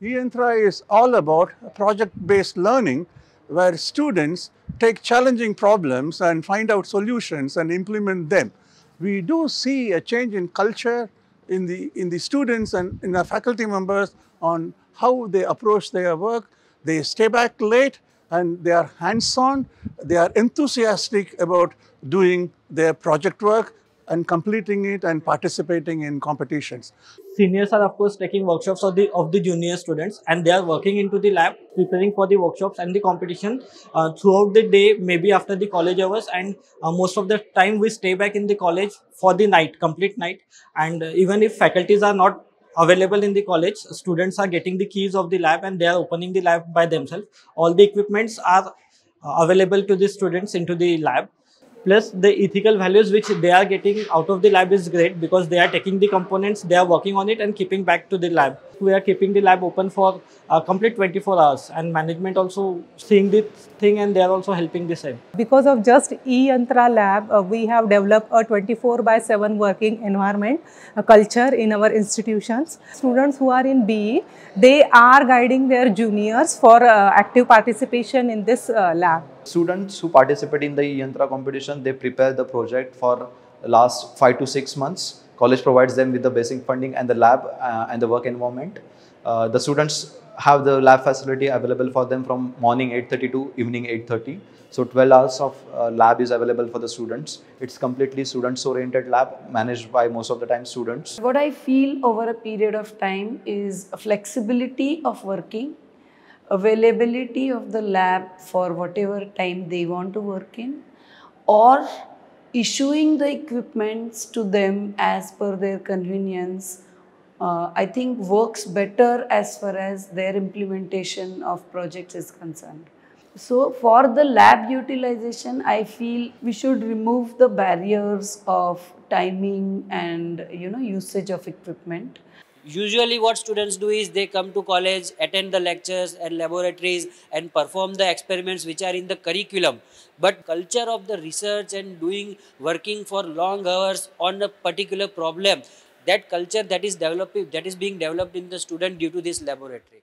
eYantra is all about project-based learning where students take challenging problems and find out solutions and implement them. We do see a change in culture in the, in the students and in the faculty members on how they approach their work. They stay back late and they are hands-on. They are enthusiastic about doing their project work and completing it and participating in competitions. Seniors are of course taking workshops of the of the junior students and they are working into the lab preparing for the workshops and the competition uh, throughout the day maybe after the college hours and uh, most of the time we stay back in the college for the night complete night. And uh, even if faculties are not available in the college students are getting the keys of the lab and they are opening the lab by themselves. All the equipments are uh, available to the students into the lab plus the ethical values which they are getting out of the lab is great because they are taking the components they are working on it and keeping back to the lab. We are keeping the lab open for uh, complete 24 hours and management also seeing this thing and they are also helping the same. Because of just eYantra lab uh, we have developed a 24 by 7 working environment a culture in our institutions. Students who are in BE they are guiding their juniors for uh, active participation in this uh, lab students who participate in the eYantra competition, they prepare the project for last five to six months. College provides them with the basic funding and the lab uh, and the work environment. Uh, the students have the lab facility available for them from morning 8.30 to evening 8.30. So 12 hours of uh, lab is available for the students. It's completely students oriented lab managed by most of the time students. What I feel over a period of time is a flexibility of working availability of the lab for whatever time they want to work in or issuing the equipments to them as per their convenience uh, I think works better as far as their implementation of projects is concerned. So for the lab utilization, I feel we should remove the barriers of timing and you know usage of equipment usually what students do is they come to college attend the lectures and laboratories and perform the experiments which are in the curriculum. But culture of the research and doing working for long hours on a particular problem that culture that is developing that is being developed in the student due to this laboratory